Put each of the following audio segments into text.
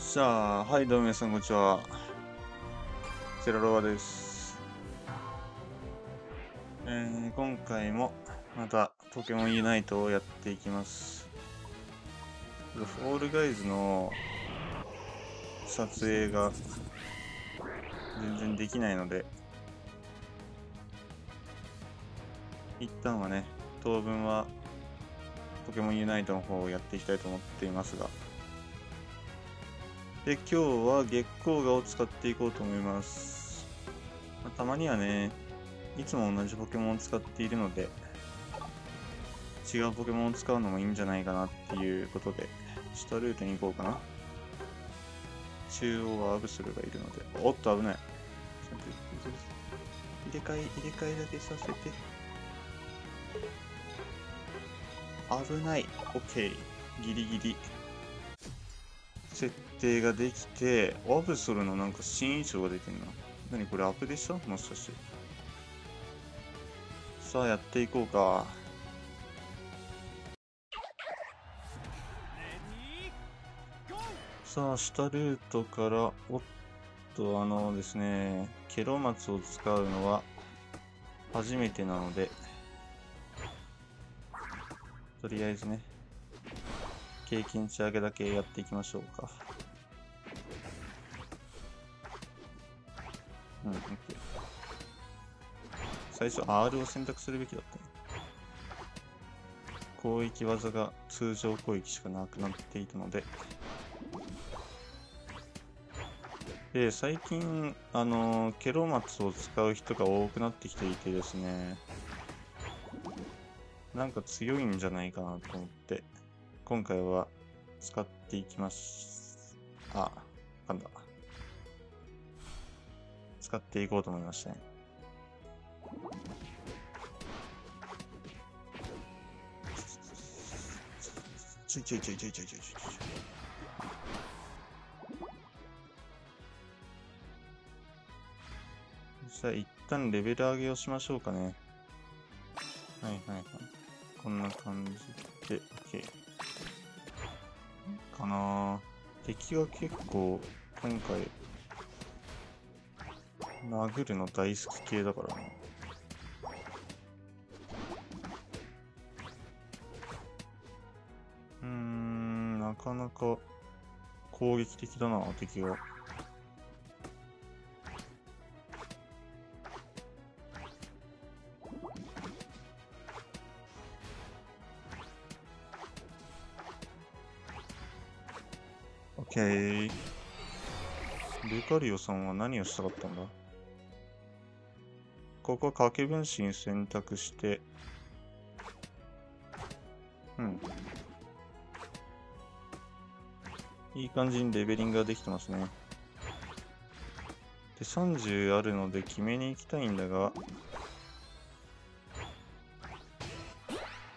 さあ、はい、どうも皆さん、こんにちは。セラロワです。えー、今回も、また、ポケモンユナイトをやっていきます。フォールガイズの撮影が全然できないので、一旦はね、当分はポケモンユナイトの方をやっていきたいと思っていますが、で、今日は月光河を使っていこうと思います。まあたまにはね、いつも同じポケモンを使っているので、違うポケモンを使うのもいいんじゃないかなっていうことで、下ルートに行こうかな。中央はアブスルがいるので、おっと危ない。入れ替え、入れ替えだけさせて。危ない。オッケー。ギリギリ。設定ができて、アブソルのなんか新衣装が出てんな。何これアップでした？もしかして。さあやっていこうか。さあ、下ルートから、おっと、あのですね、ケロマツを使うのは初めてなので、とりあえずね、経験値上げだけやっていきましょうか。うん、オッケー。最初 R を選択するべきだったね。攻撃技が通常攻撃しかなくなっていたので。で、最近、あのケロマツを使う人が多くなってきていてですね、なんか強いんじゃないかなと思って、今回は使っていきます。あ、噛んだ。使っていこうと思いましたね。ちょいちょいちょいちょいちょいちょいちょい。じゃあ一旦レベル上げをしましょうかね。はいはいはい。こんな感じで、OK。かな。敵は結構、今回、殴るの大好き系だからな。うん、なかなか攻撃的だな、敵は。オッケー。ルカリオさんは何をしたかったんだ？ここは掛け分身選択して、うん。いい感じにレベリングができてますね。で、30あるので決めに行きたいんだが、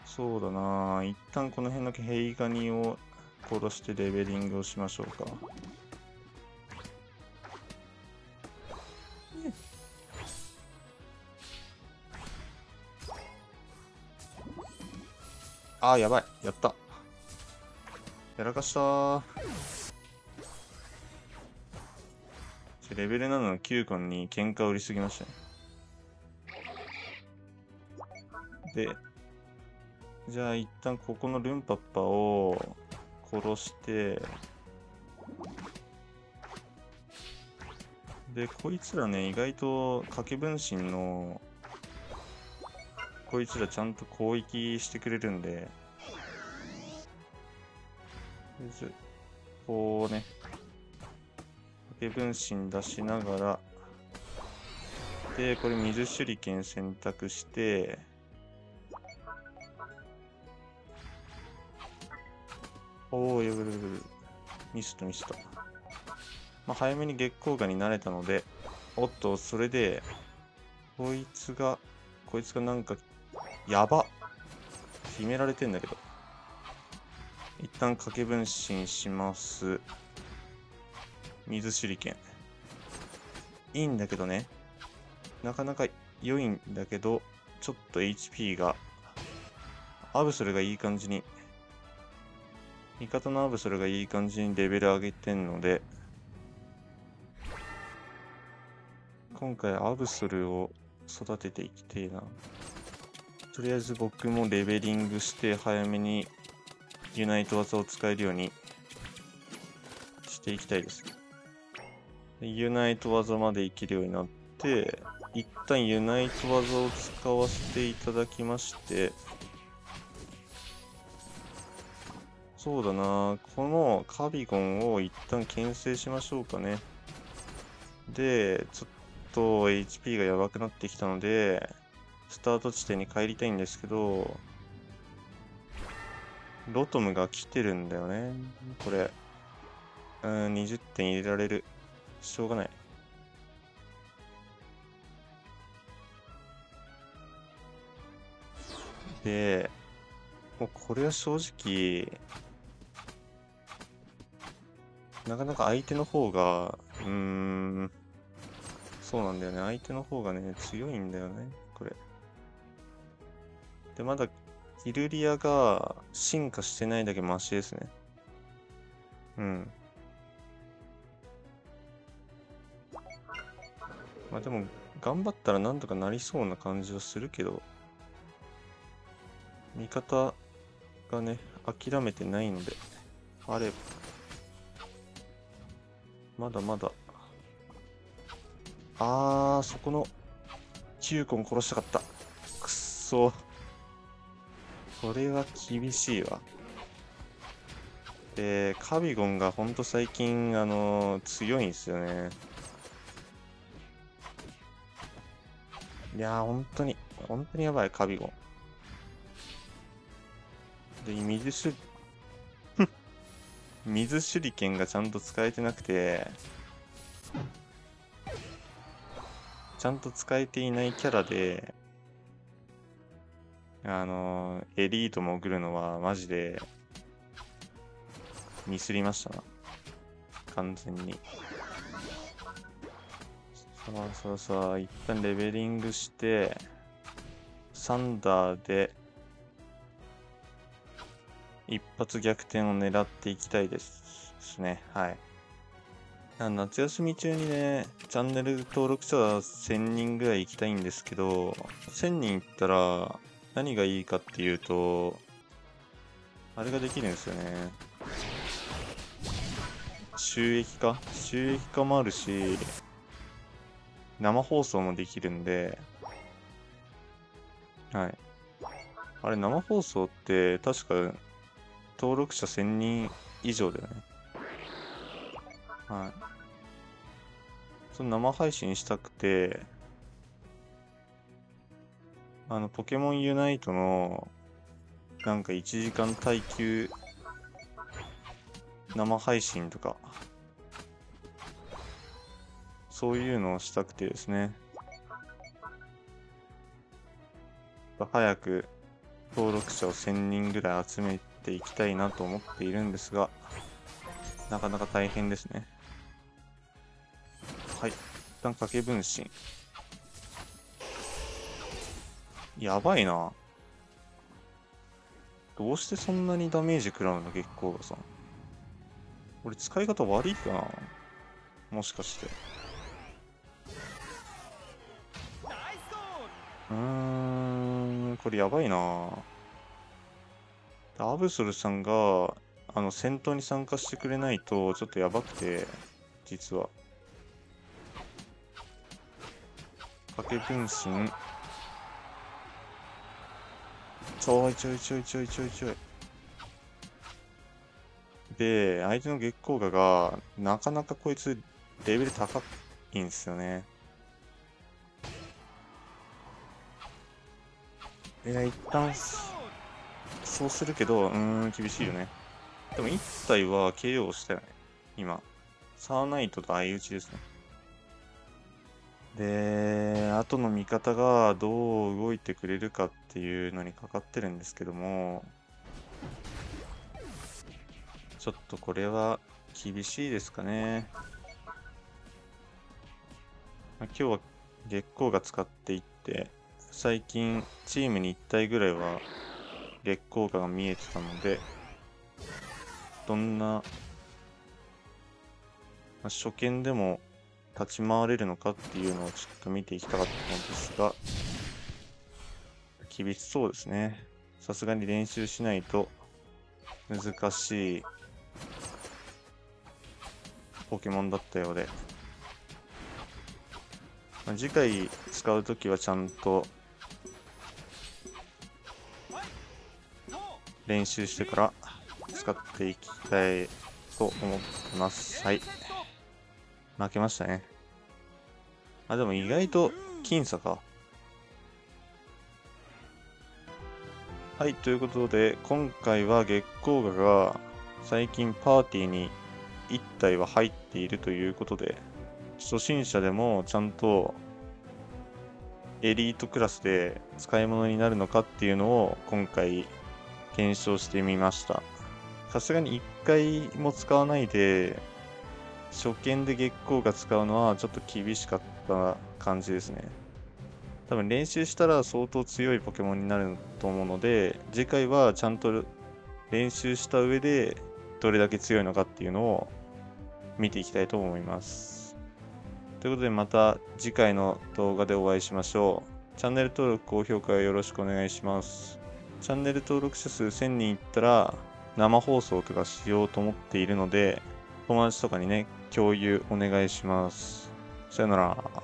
そうだなぁ。一旦この辺のヘイガニを殺してレベリングをしましょうか。あー、やばい。やった。やらかしたー。レベル7の9コンに喧嘩売りすぎましたね。で、じゃあ一旦ここのルンパッパを殺して、で、こいつらね、意外と掛け分身の、こいつらちゃんと攻撃してくれるんで、こうね、掛け分身出しながら、で、これ水手裏剣選択して、おー、やばいやばいやばいミスったミスった。まあ、早めに月光河になれたので、おっと、それで、こいつが、こいつがなんか、やば決められてんだけど。一旦掛け分身します。水手裏剣。いいんだけどね。なかなか良いんだけど、ちょっと HP が、アブソルがいい感じに味方のアブソルがいい感じにレベル上げてんので、今回アブソルを育てていきてえな。とりあえず僕もレベリングして早めにユナイト技を使えるようにしていきたいです。ユナイト技まで生きるようになって、一旦ユナイト技を使わせていただきまして、そうだなこのカビゴンを一旦牽制しましょうかね。で、ちょっと HP がやばくなってきたので、スタート地点に帰りたいんですけど、ロトムが来てるんだよね。これ。うん、20点入れられる。しょうがない。で、もうこれは正直、なかなか相手の方が、うーん、そうなんだよね。相手の方がね、強いんだよね、これ。で、まだ、キルリアが進化してないだけマシですね。うん。まあでも、頑張ったらなんとかなりそうな感じはするけど、味方がね、諦めてないので、あれば、まだまだ、あー、そこの、キューコン殺したかった。くっそ。これは厳しいわ。で、カビゴンがほんと最近、あのー、強いんですよね。いやー、本当に、本当にやばい、カビゴン。で、水手水手裏剣がちゃんと使えてなくて、ちゃんと使えていないキャラで、あの、エリート潜るのはマジで、ミスりましたな。完全に。さあさあさあ、一旦レベリングして、サンダーで、一発逆転を狙っていきたいですね。はい。夏休み中にね、チャンネル登録者1000人ぐらい行きたいんですけど、1000人行ったら何がいいかっていうと、あれができるんですよね。収益化？収益化もあるし、生放送もできるんで、はい。あれ、生放送って確か登録者1000人以上だよね。はい。その生配信したくて、あの、ポケモンユナイトの、なんか1時間耐久生配信とか、そういうのをしたくてですね。早く登録者を1000人ぐらい集めていきたいなと思っているんですが、なかなか大変ですね。はい。一旦掛け分身。やばいな。どうしてそんなにダメージ食らうの？月光がさん。俺使い方悪いかな？もしかして。うーん、これやばいなアブソルさんが、あの、戦闘に参加してくれないと、ちょっとやばくて、実は。掛け分身。ちょいちょいちょいちょいちょいちょい。で、相手の月光河が、なかなかこいつ、レベル高いんですよね。いや、一旦、そうするけど、うーん、厳しいよね。でも1体は KO したよね。今。サーナイトと相打ちですね。で、後の味方がどう動いてくれるかっていうのにかかってるんですけども、ちょっとこれは厳しいですかね。まあ、今日は月光が使っていって、最近チームに1体ぐらいは月光が見えてたので、どんな、まあ、初見でも立ち回れるのかっていうのをちょっと見ていきたかったのですが、厳しそうですね。さすがに練習しないと難しいポケモンだったようで。まあ、次回使うときはちゃんと練習してから使っていきたいと思ってます。はい。負けましたね。あ、でも意外と僅差か。はい、ということで、今回は月光河が最近パーティーに1体は入っているということで、初心者でもちゃんとエリートクラスで使い物になるのかっていうのを今回検証してみました。さすがに1回も使わないで、初見で月光が使うのはちょっと厳しかった感じですね。多分練習したら相当強いポケモンになると思うので、次回はちゃんと練習した上でどれだけ強いのかっていうのを見ていきたいと思います。ということでまた次回の動画でお会いしましょう。チャンネル登録、高評価よろしくお願いします。チャンネル登録者数1000人いったら生放送とかしようと思っているので、友達とかにね、共有お願いします。さよなら。